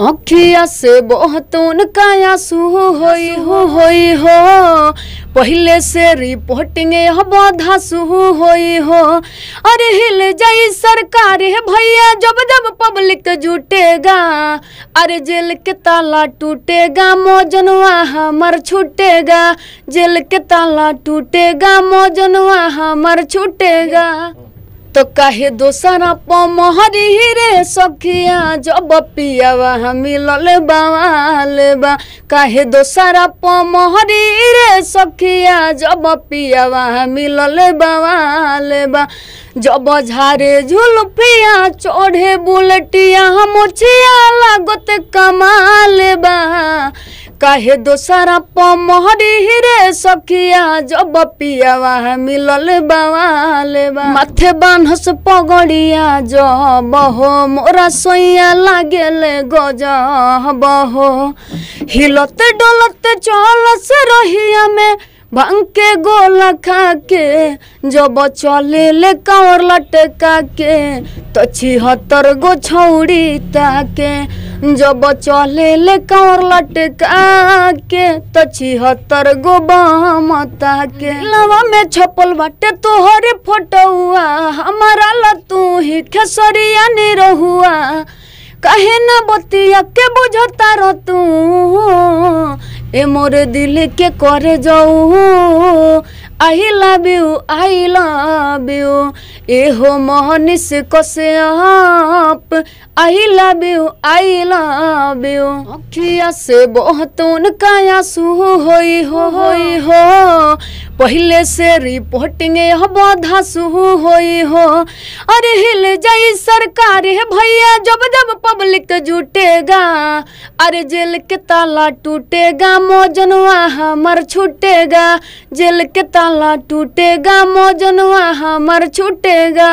अखिया से बहुत काया सू होई, हो होई, हो। पहले से रिपोर्टिंग धासु होई, हो। अरे हिल जाई सरकार है भैया, जब जब पब्लिक जुटेगा। अरे जेल के ताला टूटेगा मौजनवा हमर छूटेगा। जेल के ताला टूटेगा मौजनवा हमर छूटेगा। तो काहे दोसरा पमहरी रे सखिया, जब पियावा मिलल बवाल बा। काहे दोसरा पमहरी रे सखिया, जब पियावा मिलल बवाल बा। जब झारे झुलफिया चढ़े बुलटिया, मोछिया लागत कमाल बा। काहे दोसरा पमहरी रे सखिया, जब पियावा मिलल बवाल बा। माथे बान्हस पगड़िया, जब हो मोरा सोइया लागेल गजब हो। हिलत डोलत चलस रहिया में भाँग के गोला खा के जब चले ले कांवर लटका के तो छिहत्तर गो छौड़ी ताके। जब चले ले कांवर लटका के तो छिहत्तर गो बम ताके लवा में छपल बाटे तोहरे फोटोआ, हमारा ला तू ही खेसरिया रहुआ कहे न बतिया के बुझता रह तू। ए मोरे दिल के करे जाऊ। I love you I love you ए हो मोहनिस कसे आप, I love you I love you अखिया से बहुत उनका आँसू होई हो होई हो। पहले से रिपोर्टिंग हब हो। अरे हिल जाई सरकार है भैया, जब जब पब्लिक जुटेगा, अरे जेल के ताला टूटेगा मोजनवा हमर छूटेगा। जेल के ताला टूटेगा मोजनवा हमर छूटेगा।